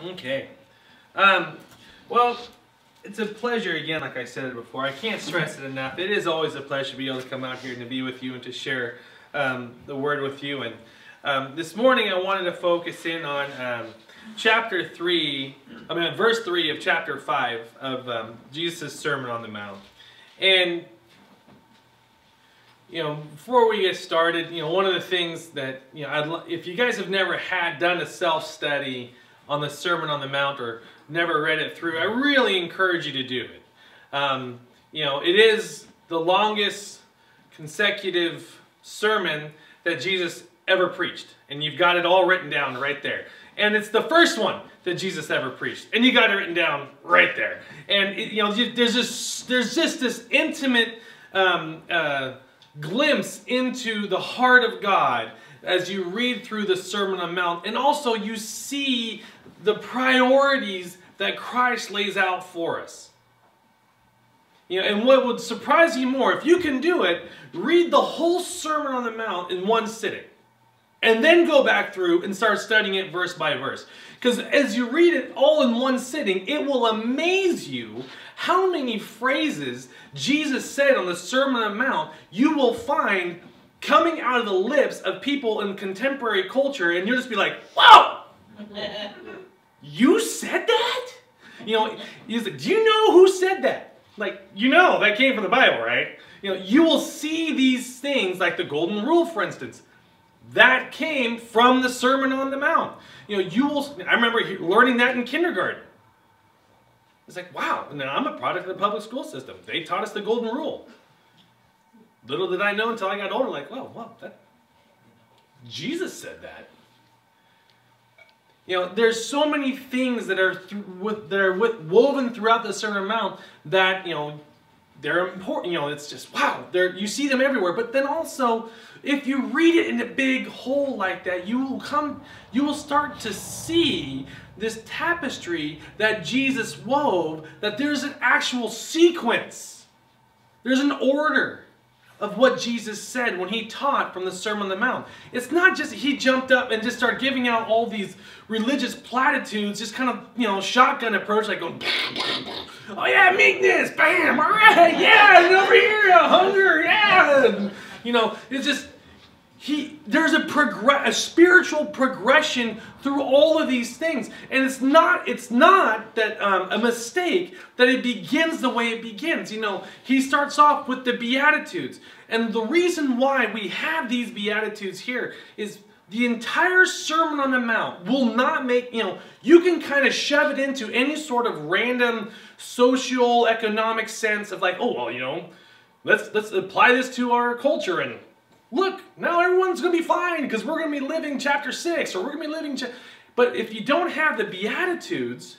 Okay. Um, well, it's a pleasure again, like I said before. I can't stress it enough. It is always a pleasure to be able to come out here and to be with you and to share um, the word with you. And um, this morning I wanted to focus in on um, chapter 3, I mean, verse 3 of chapter 5 of um, Jesus' Sermon on the Mount. And you know, before we get started, you know, one of the things that, you know, I'd, if you guys have never had done a self-study on the Sermon on the Mount or never read it through, I really encourage you to do it. Um, you know, it is the longest consecutive sermon that Jesus ever preached. And you've got it all written down right there. And it's the first one that Jesus ever preached. And you got it written down right there. And, it, you know, there's just, there's just this intimate um, uh, glimpse into the heart of God as you read through the Sermon on the Mount. And also you see the priorities that Christ lays out for us. You know, and what would surprise you more, if you can do it, read the whole Sermon on the Mount in one sitting. And then go back through and start studying it verse by verse. Because as you read it all in one sitting, it will amaze you how many phrases Jesus said on the Sermon on the Mount you will find coming out of the lips of people in contemporary culture, and you'll just be like, "Wow, you said that?" You know, he's like, "Do you know who said that?" Like, you know, that came from the Bible, right? You know, you will see these things like the Golden Rule, for instance. That came from the Sermon on the Mount. You know, you will. I remember learning that in kindergarten. It's like, wow, and then I'm a product of the public school system. They taught us the golden rule. Little did I know until I got older, like, well, wow, that Jesus said that. You know, there's so many things that are th- with, that are with, woven throughout the Sermon on Mount that you know they're important. You know, it's just wow. They're you see them everywhere. But then also, if you read it in a big whole like that, you will come. You will start to see this tapestry that Jesus wove. That there's an actual sequence. There's an order of what Jesus said when he taught from the Sermon on the Mount. It's not just he jumped up and just started giving out all these religious platitudes, just kind of, you know, shotgun approach, like going, oh yeah, meekness, bam, all right, yeah, and over here, hunger, yeah. And, you know, it's just, he there's a progress a spiritual progression through all of these things. And it's not it's not that um, a mistake that it begins the way it begins. You know he starts off with the beatitudes. And the reason why we have these beatitudes here is the entire sermon on the mount will not make you know you can kind of shove it into any sort of random social economic sense of like oh well you know let's let's apply this to our culture and look, now everyone's going to be fine because we're going to be living chapter 6 or we're going to be living. But if you don't have the Beatitudes,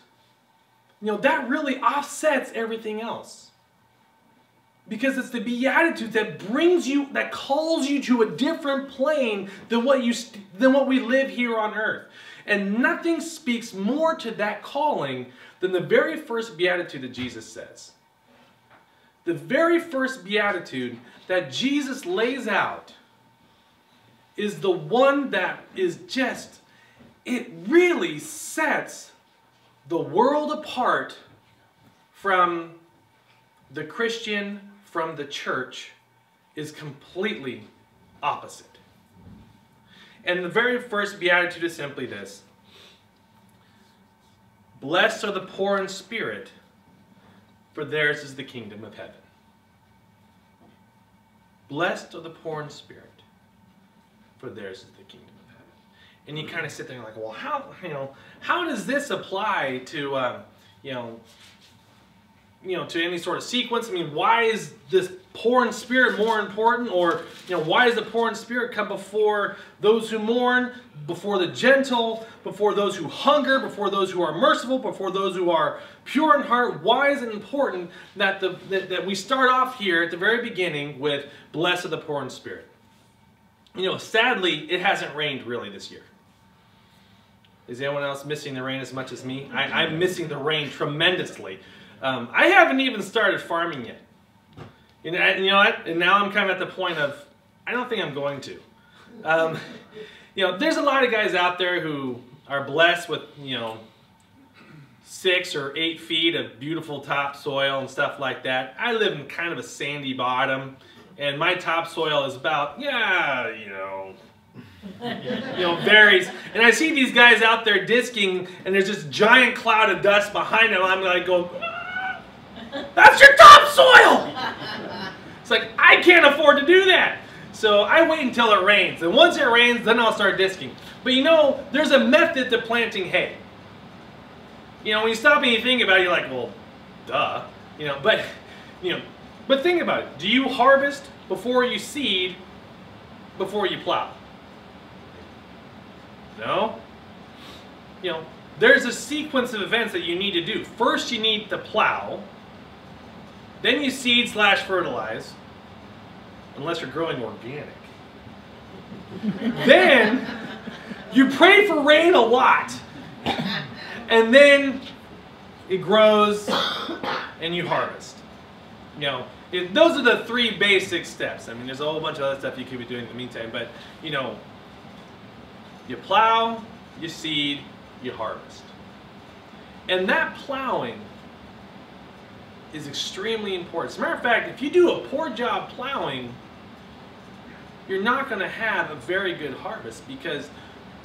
you know, that really offsets everything else. Because it's the Beatitudes that brings you, that calls you to a different plane than what, you, than what we live here on earth. And nothing speaks more to that calling than the very first Beatitude that Jesus says. The very first Beatitude that Jesus lays out is the one that is just, it really sets the world apart from the Christian, from the church, is completely opposite. And the very first beatitude is simply this Blessed are the poor in spirit, for theirs is the kingdom of heaven. Blessed are the poor in spirit for theirs is the kingdom of heaven. And you kind of sit there and like, well, how you know how does this apply to um, you know you know to any sort of sequence? I mean, why is this poor in spirit more important, or you know why does the poor in spirit come before those who mourn, before the gentle, before those who hunger, before those who are merciful, before those who are pure in heart? Why is it important that the that, that we start off here at the very beginning with blessed the poor in spirit? You know, sadly, it hasn't rained really this year. Is anyone else missing the rain as much as me? I, am missing the rain tremendously. Um, I haven't even started farming yet. You know, and, you know? And now I'm kind of at the point of, I don't think I'm going to. Um, you know, there's a lot of guys out there who are blessed with, you know, six or eight feet of beautiful topsoil and stuff like that. I live in kind of a sandy bottom, and my topsoil is about, yeah, you know, you know, varies. And I see these guys out there disking, and there's this giant cloud of dust behind them. I'm like going, ah, that's your topsoil! It's like, I can't afford to do that. So I wait until it rains. And once it rains, then I'll start disking. But you know, there's a method to planting hay. You know, when you stop and you think about it, you're like, well, duh. You know, but, you know, but think about it. Do you harvest before you seed, before you plow? No? You know, there's a sequence of events that you need to do. First, you need to plow. Then you seed slash fertilize, unless you're growing organic. then you pray for rain a lot. And then it grows and you harvest. You know, those are the three basic steps. I mean, there's a whole bunch of other stuff you could be doing in the meantime, but you know, you plow, you seed, you harvest. And that plowing is extremely important. As a matter of fact, if you do a poor job plowing, you're not going to have a very good harvest because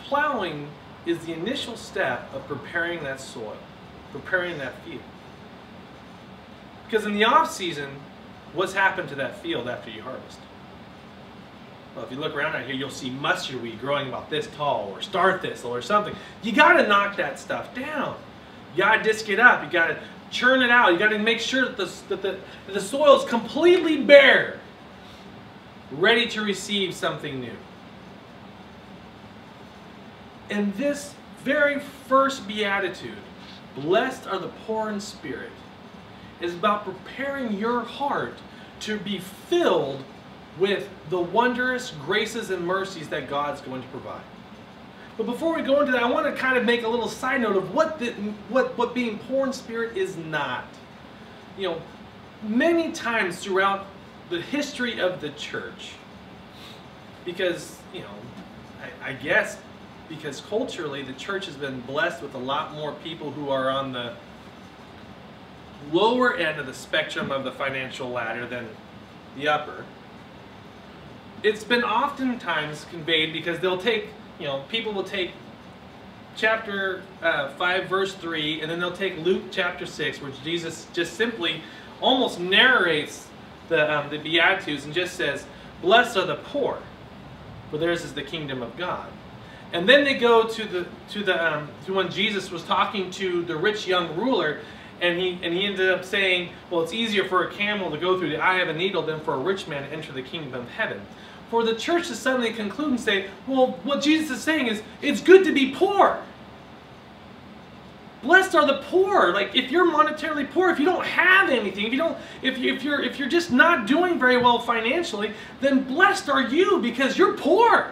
plowing is the initial step of preparing that soil, preparing that field. Because in the off season, what's happened to that field after you harvest? Well, if you look around out here, you'll see mustard weed growing about this tall, or star thistle, or something. You got to knock that stuff down. You got to disc it up. You got to churn it out. You got to make sure that the, that the, that the soil is completely bare, ready to receive something new. And this very first beatitude, blessed are the poor in spirit, is about preparing your heart to be filled with the wondrous graces and mercies that God's going to provide. But before we go into that, I want to kind of make a little side note of what, the, what, what being poor in spirit is not. You know, many times throughout the history of the church, because, you know, I, I guess because culturally the church has been blessed with a lot more people who are on the lower end of the spectrum of the financial ladder than the upper. It's been oftentimes conveyed because they'll take, you know, people will take chapter uh, 5 verse 3 and then they'll take Luke chapter 6 where Jesus just simply almost narrates the, um, the Beatitudes and just says, blessed are the poor, for theirs is the kingdom of God. And then they go to the to the um, to when Jesus was talking to the rich young ruler, and he and he ended up saying, "Well, it's easier for a camel to go through the eye of a needle than for a rich man to enter the kingdom of heaven." For the church to suddenly conclude and say, "Well, what Jesus is saying is it's good to be poor." Blessed are the poor. Like if you're monetarily poor, if you don't have anything, if you don't, if, you, if you're if you're just not doing very well financially, then blessed are you because you're poor.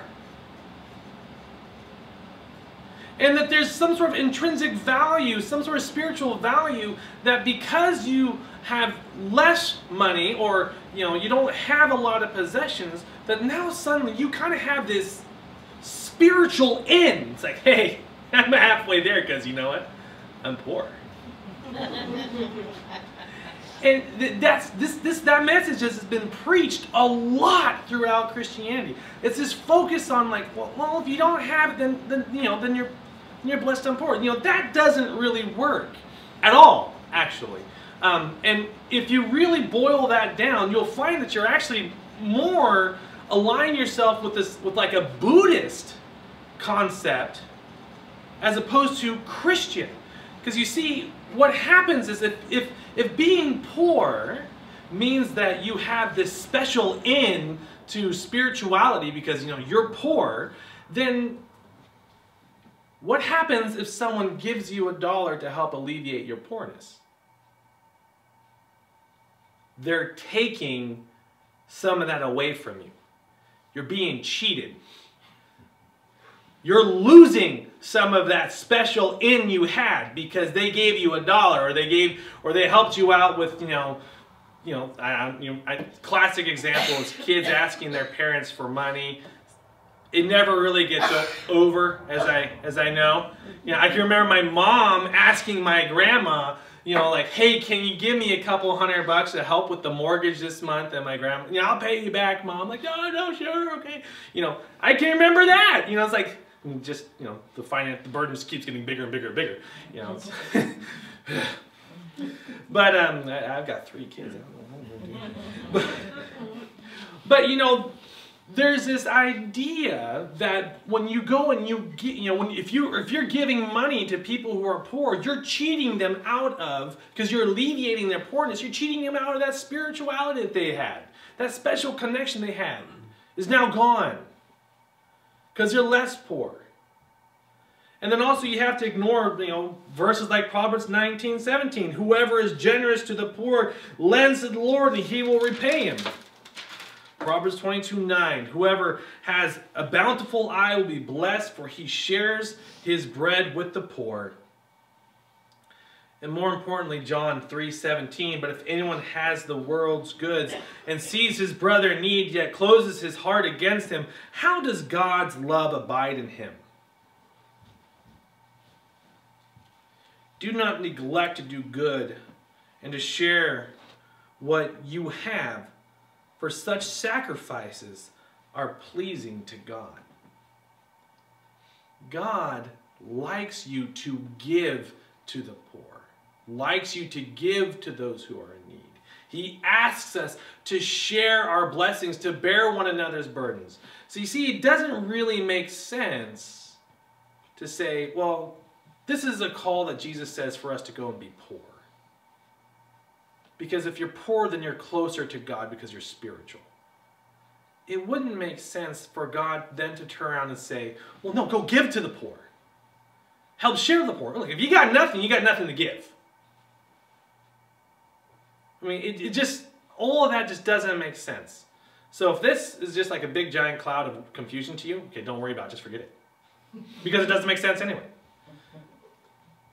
And that there's some sort of intrinsic value, some sort of spiritual value that because you have less money or you know you don't have a lot of possessions, that now suddenly you kind of have this spiritual in. It's like, hey, I'm halfway there because you know what? I'm poor. and th that's this this that message has been preached a lot throughout Christianity. It's this focus on like, well, well if you don't have it, then then you know then you're you're blessed and poor. You know, that doesn't really work at all, actually. Um, and if you really boil that down, you'll find that you're actually more align yourself with this, with like a Buddhist concept as opposed to Christian. Because you see, what happens is that if, if being poor means that you have this special in to spirituality because you know you're poor, then what happens if someone gives you a dollar to help alleviate your poorness? They're taking some of that away from you. You're being cheated. You're losing some of that special in you had because they gave you a dollar or they gave or they helped you out with, you know, you know, I, you know, I, classic example is kids asking their parents for money it never really gets over, as I as I know. You know, I can remember my mom asking my grandma, you know, like, "Hey, can you give me a couple hundred bucks to help with the mortgage this month?" And my grandma, you know, I'll pay you back, mom. like, no, no, sure, okay. You know, I can remember that. You know, it's like just you know the finance the burden just keeps getting bigger and bigger and bigger. You know. but um, I, have got three kids. But, but you know there's this idea that when you go and you get, you know, when, if you if you're giving money to people who are poor, you're cheating them out of because you're alleviating their poorness. You're cheating them out of that spirituality that they had, that special connection they had, is now gone because you're less poor. And then also you have to ignore, you know, verses like Proverbs 19, 17. Whoever is generous to the poor lends to the Lord and he will repay him. Proverbs 22 9. Whoever has a bountiful eye will be blessed, for he shares his bread with the poor. And more importantly, John 3 17. But if anyone has the world's goods and sees his brother in need, yet closes his heart against him, how does God's love abide in him? Do not neglect to do good and to share what you have for such sacrifices are pleasing to God. God likes you to give to the poor, likes you to give to those who are in need. He asks us to share our blessings, to bear one another's burdens. So you see, it doesn't really make sense to say, well, this is a call that Jesus says for us to go and be poor. Because if you're poor, then you're closer to God because you're spiritual. It wouldn't make sense for God then to turn around and say, well, no, go give to the poor. Help share the poor. Look, if you got nothing, you got nothing to give. I mean, it, it just, all of that just doesn't make sense. So if this is just like a big giant cloud of confusion to you, okay, don't worry about it, just forget it. Because it doesn't make sense anyway.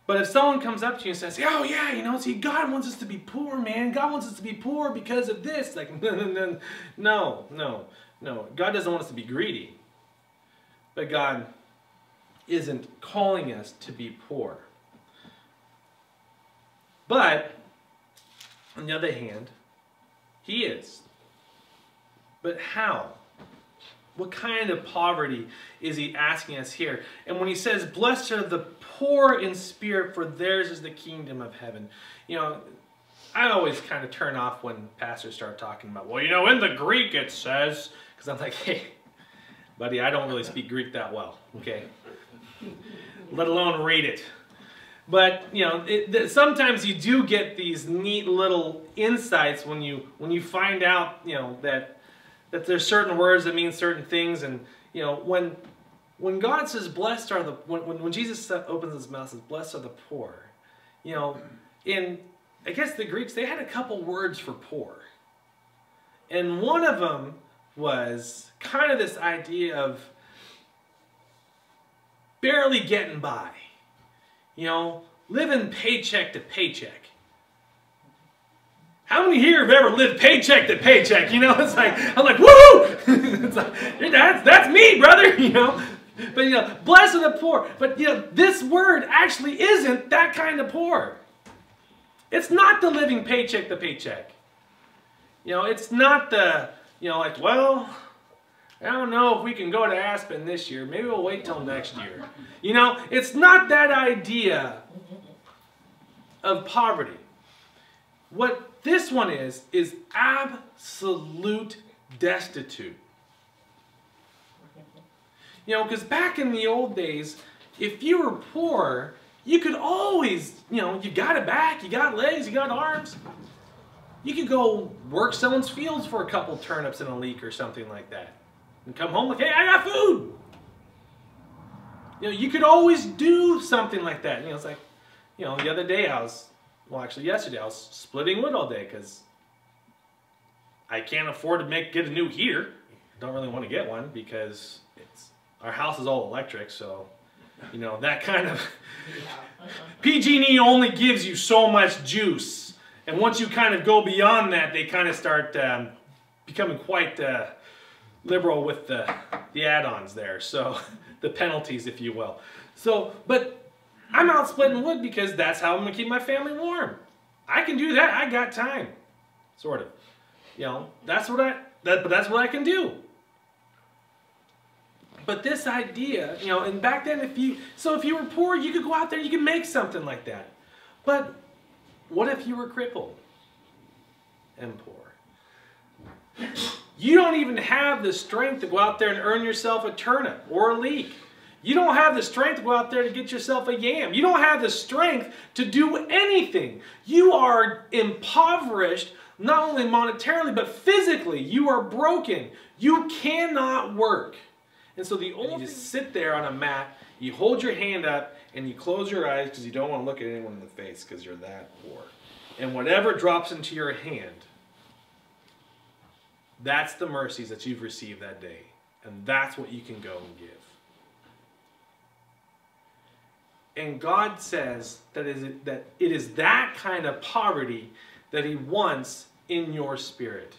But if someone comes up to you and says, oh yeah, you know, see, God wants us to be poor, man. God wants us to be poor because of this. Like, no, no, no. God doesn't want us to be greedy. But God isn't calling us to be poor. But, on the other hand, He is. But how? What kind of poverty is he asking us here? And when he says, Blessed are the poor in spirit, for theirs is the kingdom of heaven. You know, I always kind of turn off when pastors start talking about, well, you know, in the Greek it says, because I'm like, hey, buddy, I don't really speak Greek that well, okay? Let alone read it. But you know, it, sometimes you do get these neat little insights when you when you find out, you know, that that there's certain words that mean certain things. And, you know, when, when God says, blessed are the, when, when Jesus opens his mouth says, blessed are the poor, you know, in, I guess the Greeks, they had a couple words for poor. And one of them was kind of this idea of barely getting by. You know, living paycheck to paycheck. How many here have ever lived paycheck to paycheck? You know, it's like, I'm like, woo! like, that's, that's me, brother, you know? But, you know, blessed are the poor. But, you know, this word actually isn't that kind of poor. It's not the living paycheck to paycheck. You know, it's not the, you know, like, well, I don't know if we can go to Aspen this year. Maybe we'll wait till next year. You know, it's not that idea of poverty. What this one is, is absolute destitute. You know, because back in the old days, if you were poor, you could always, you know, you got a back, you got legs, you got arms. You could go work someone's fields for a couple turnips and a leek or something like that. And come home like, hey, I got food. You know, you could always do something like that. You know, it's like, you know, the other day I was well, actually yesterday I was splitting wood all day because I can't afford to make get a new heater. I don't really want to get one because it's our house is all electric, so you know that kind of PG&E only gives you so much juice, and once you kind of go beyond that, they kind of start um, becoming quite uh, liberal with the, the add-ons there, so the penalties, if you will. So, but I'm out splitting wood because that's how I'm gonna keep my family warm. I can do that. I got time, sort of. You know, that's what I. That, but that's what I can do. But this idea, you know, and back then, if you so if you were poor, you could go out there, you could make something like that. But what if you were crippled and poor? You don't even have the strength to go out there and earn yourself a turnip or a leek. You don't have the strength to go out there to get yourself a yam. You don't have the strength to do anything. You are impoverished, not only monetarily, but physically. You are broken. You cannot work. And so the only you just sit there on a mat, you hold your hand up, and you close your eyes because you don't want to look at anyone in the face because you're that poor. And whatever drops into your hand, that's the mercies that you've received that day. And that's what you can go and give. And God says that is that it is that kind of poverty that He wants in your spirit.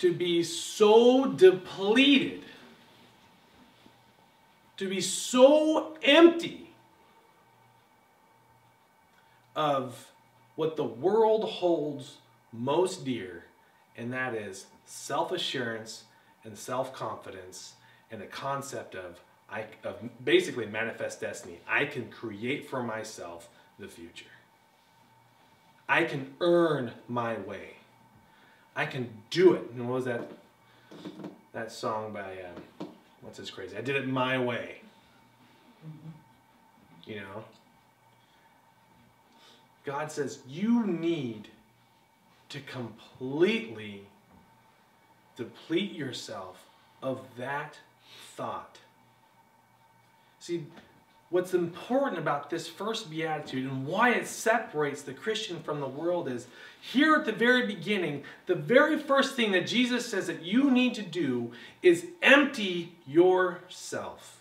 To be so depleted, to be so empty of what the world holds most dear, and that is self assurance and self confidence and the concept of I, basically manifest destiny. I can create for myself the future. I can earn my way. I can do it. And what was that? That song by uh, what's this crazy? I did it my way. You know. God says you need to completely deplete yourself of that thought See, what's important about this first beatitude and why it separates the Christian from the world is here at the very beginning, the very first thing that Jesus says that you need to do is empty yourself.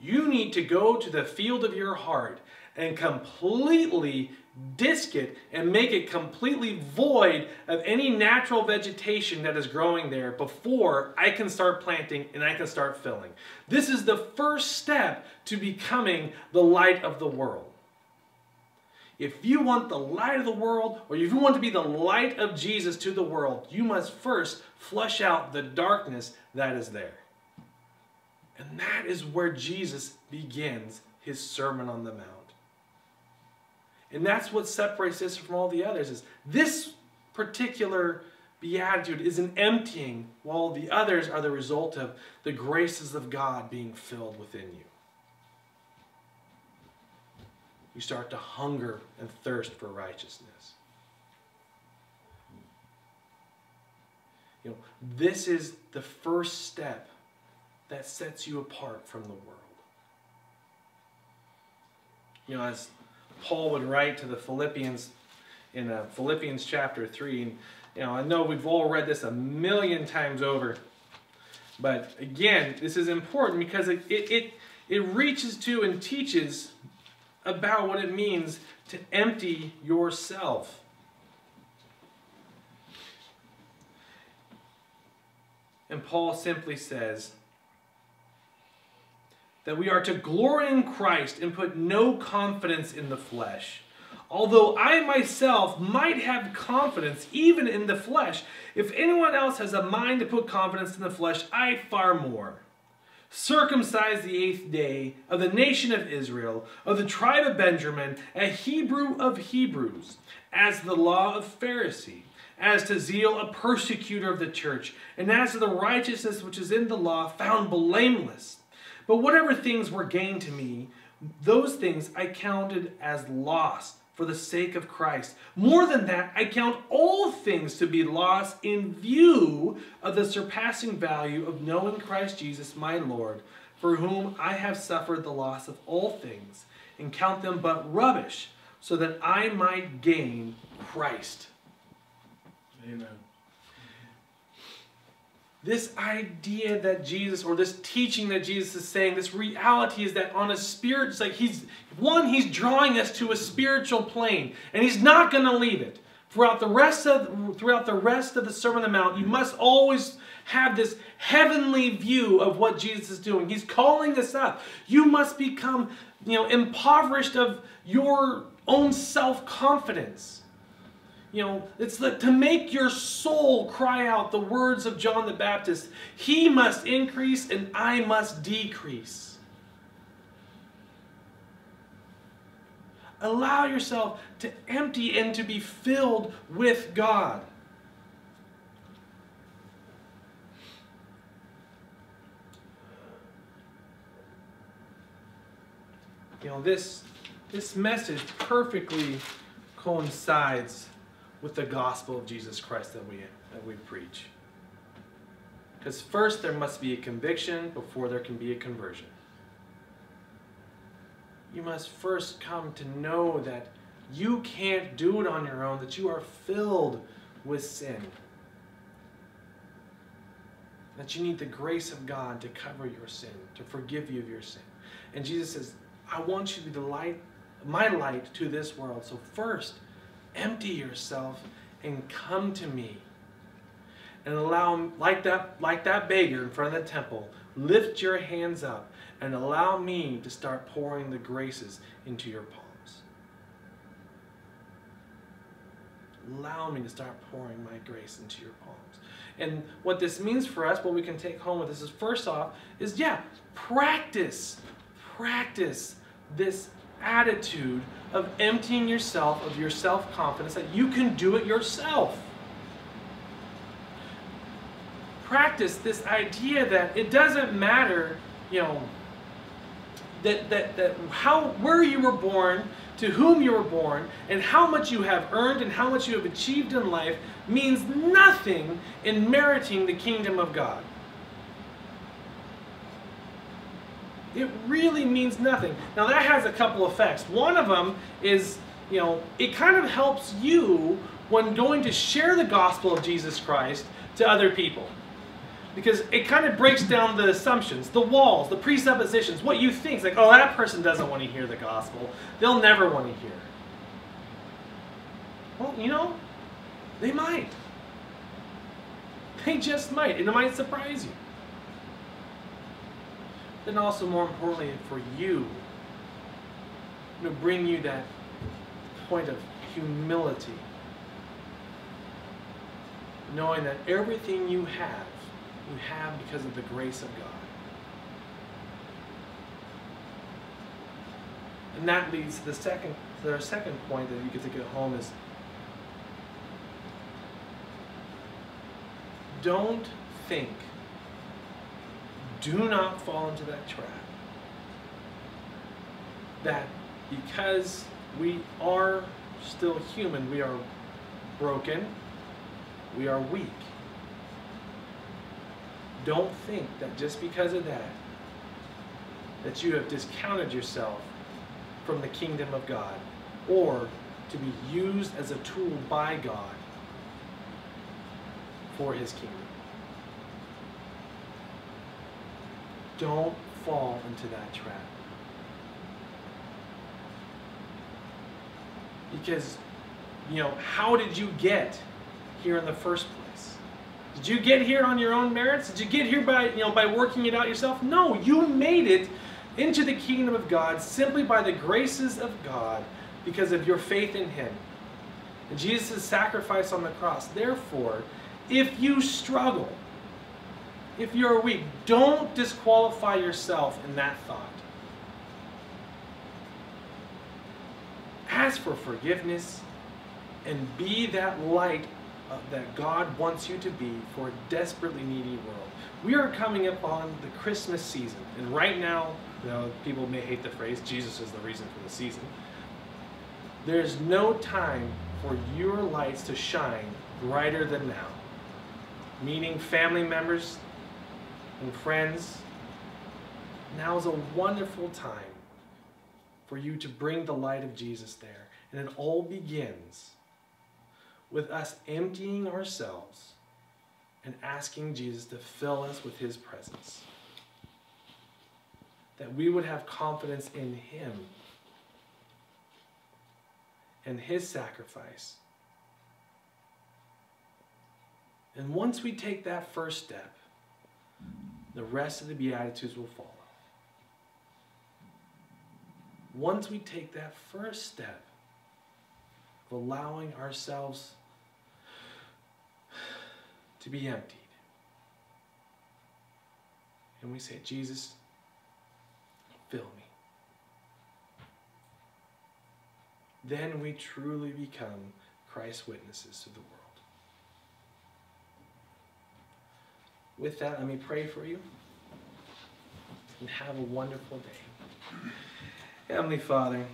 You need to go to the field of your heart and completely disc it and make it completely void of any natural vegetation that is growing there before I can start planting and I can start filling. This is the first step to becoming the light of the world. If you want the light of the world, or if you want to be the light of Jesus to the world, you must first flush out the darkness that is there. And that is where Jesus begins his Sermon on the Mount. And that's what separates this from all the others is this particular beatitude is an emptying while the others are the result of the graces of God being filled within you. You start to hunger and thirst for righteousness. You know, this is the first step that sets you apart from the world. You know, as Paul would write to the Philippians in uh, Philippians chapter 3. And, you know, I know we've all read this a million times over. But again, this is important because it, it, it, it reaches to and teaches about what it means to empty yourself. And Paul simply says, that we are to glory in Christ and put no confidence in the flesh. Although I myself might have confidence even in the flesh, if anyone else has a mind to put confidence in the flesh, I far more. Circumcised the eighth day of the nation of Israel, of the tribe of Benjamin, a Hebrew of Hebrews, as the law of Pharisee, as to zeal a persecutor of the church, and as to the righteousness which is in the law found blameless. But whatever things were gained to me, those things I counted as loss for the sake of Christ. More than that, I count all things to be loss in view of the surpassing value of knowing Christ Jesus my Lord, for whom I have suffered the loss of all things, and count them but rubbish, so that I might gain Christ. Amen this idea that Jesus, or this teaching that Jesus is saying, this reality is that on a spirit, it's like he's, one, he's drawing us to a spiritual plane, and he's not going to leave it. throughout the rest of throughout the rest of the Sermon on the Mount, you must always have this heavenly view of what Jesus is doing. He's calling us up. You must become, you know, impoverished of your own self-confidence. You know, it's like to make your soul cry out the words of John the Baptist. He must increase and I must decrease. Allow yourself to empty and to be filled with God. You know, this, this message perfectly coincides with the gospel of Jesus Christ that we, that we preach. Because first there must be a conviction before there can be a conversion you must first come to know that you can't do it on your own, that you are filled with sin. That you need the grace of God to cover your sin, to forgive you of your sin. And Jesus says, I want you to be the light, my light to this world. So first, empty yourself and come to me. And allow, like that, like that beggar in front of the temple, lift your hands up and allow me to start pouring the graces into your palms. Allow me to start pouring my grace into your palms. And what this means for us, what we can take home with this is first off, is yeah, practice, practice this attitude of emptying yourself of your self confidence that you can do it yourself. Practice this idea that it doesn't matter, you know, that, that, that how, where you were born, to whom you were born, and how much you have earned and how much you have achieved in life means nothing in meriting the kingdom of God. It really means nothing. Now that has a couple effects. One of them is, you know, it kind of helps you when going to share the gospel of Jesus Christ to other people because it kind of breaks down the assumptions, the walls, the presuppositions, what you think. It's like, oh, that person doesn't want to hear the gospel. They'll never want to hear. Well, you know, they might. They just might, and it might surprise you. Then also, more importantly, for you, to bring you that point of humility, knowing that everything you have you have because of the grace of God. And that leads to the second, to our second point that you get to get home is don't think, do not fall into that trap that because we are still human, we are broken, we are weak don't think that just because of that, that you have discounted yourself from the kingdom of God or to be used as a tool by God for his kingdom. Don't fall into that trap. Because, you know, how did you get here in the first place? Did you get here on your own merits? Did you get here by, you know, by working it out yourself? No, you made it into the kingdom of God simply by the graces of God because of your faith in Him. And Jesus' sacrifice on the cross. Therefore, if you struggle, if you're weak, don't disqualify yourself in that thought. Ask for forgiveness and be that light uh, that God wants you to be for a desperately needy world. We are coming up on the Christmas season, and right now, you know, people may hate the phrase, Jesus is the reason for the season. There's no time for your lights to shine brighter than now. Meaning family members and friends, now is a wonderful time for you to bring the light of Jesus there. And it all begins with us emptying ourselves and asking Jesus to fill us with his presence. That we would have confidence in him and his sacrifice And once we take that first step, the rest of the Beatitudes will follow. Once we take that first step of allowing ourselves to be emptied, and we say, Jesus, fill me. Then we truly become Christ's witnesses to the world. With that, let me pray for you and have a wonderful day. Heavenly Father,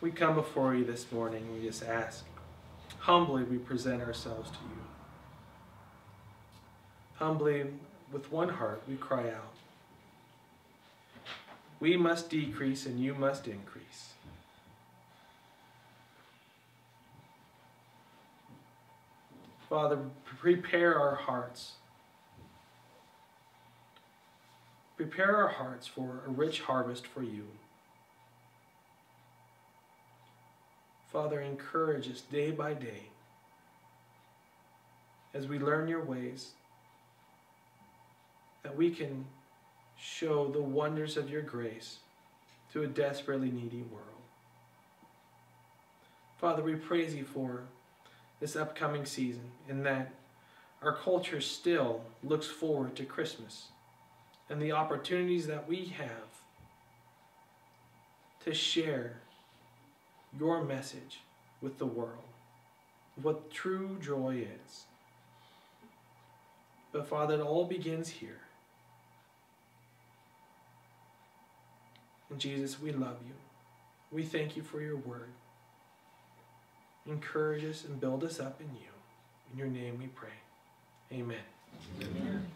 we come before you this morning. We just ask, humbly, we present ourselves to you. Humbly, with one heart, we cry out. We must decrease and you must increase. Father, prepare our hearts. Prepare our hearts for a rich harvest for you. Father, encourage us day by day as we learn your ways, that we can show the wonders of your grace to a desperately needy world. Father, we praise you for this upcoming season in that our culture still looks forward to Christmas and the opportunities that we have to share your message with the world, what true joy is. But Father, it all begins here. And Jesus, we love you. We thank you for your word. Encourage us and build us up in you. In your name we pray. Amen. Amen.